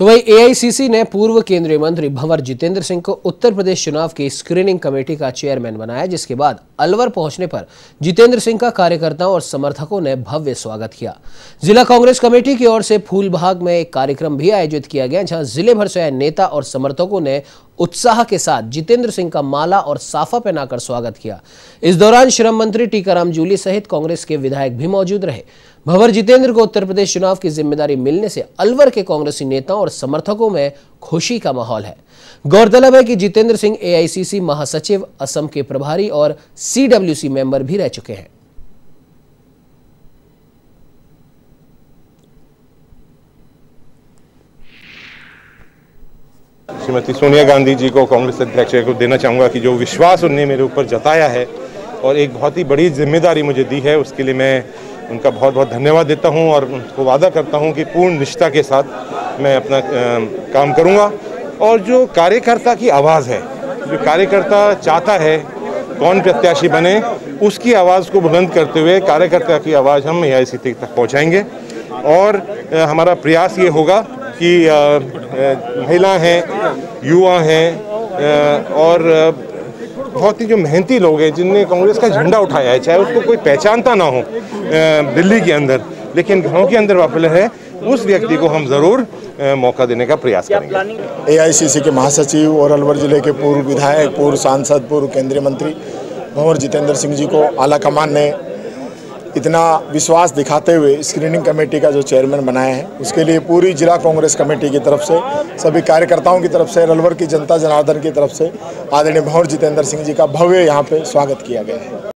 तो वही एआईसीसी ने पूर्व केंद्रीय मंत्री भंवर जितेंद्र सिंह को उत्तर प्रदेश चुनाव की स्क्रीनिंग कमेटी का चेयरमैन बनाया, जिसके बाद अलवर पहुँचने पर जितेंद्र सिंह का कार्यकर्ताओं और समर्थकों ने भव्य स्वागत किया। जिला कांग्रेस कमेटी की ओर से फूलबाग में एक कार्यक्रम भी आयोजित किया गया, जहाँ ज़िले भर से आए नेता और समर्थकों ने उत्साह के साथ जितेंद्र सिंह का माला और साफा पहनाकर स्वागत किया। इस दौरान श्रम मंत्री टीकाराम जूली सहित कांग्रेस के विधायक भी मौजूद रहे। भंवर जितेंद्र को उत्तर प्रदेश चुनाव की ज़िम्मेदारी मिलने से अलवर के कांग्रेसी नेताओं और समर्थकों में खुशी का माहौल है। गौरतलब है कि जितेंद्र सिंह एआईसीसी महासचिव, असम के प्रभारी और सीडब्ल्यूसी मेंबर भी रह चुके हैं। श्रीमती सोनिया गांधी जी को कांग्रेस अध्यक्ष को देना चाहूँगा कि जो विश्वास उन्होंने मेरे ऊपर जताया है और एक बहुत ही बड़ी ज़िम्मेदारी मुझे दी है, उसके लिए मैं उनका बहुत बहुत धन्यवाद देता हूँ और उनको वादा करता हूँ कि पूर्ण निष्ठा के साथ मैं अपना काम करूँगा। और जो कार्यकर्ता की आवाज़ है, जो कार्यकर्ता चाहता है कौन प्रत्याशी बने, उसकी आवाज़ को बुलंद करते हुए कार्यकर्ता की आवाज़ हम ए तक पहुँचाएँगे। और हमारा प्रयास ये होगा कि महिला हैं युवा हैं और बहुत ही जो मेहनती लोग हैं जिनने कांग्रेस का झंडा उठाया है चाहे उसको कोई पहचानता ना हो दिल्ली के अंदर लेकिन घरों के अंदर पॉपुलर है उस व्यक्ति को हम ज़रूर मौका देने का प्रयास करेंगे। एआईसीसी के महासचिव और अलवर ज़िले के पूर्व विधायक पूर्व सांसद पूर्व केंद्रीय मंत्री भंवर जितेंद्र सिंह जी को आला कमान ने इतना विश्वास दिखाते हुए स्क्रीनिंग कमेटी का जो चेयरमैन बनाया है, उसके लिए पूरी जिला कांग्रेस कमेटी की तरफ़ से, सभी कार्यकर्ताओं की तरफ़ से, रलवर की जनता, जनार्दन की तरफ़ से, आदरणीय भंवर जितेंद्र सिंह जी का भव्य यहाँ पे स्वागत किया गया है।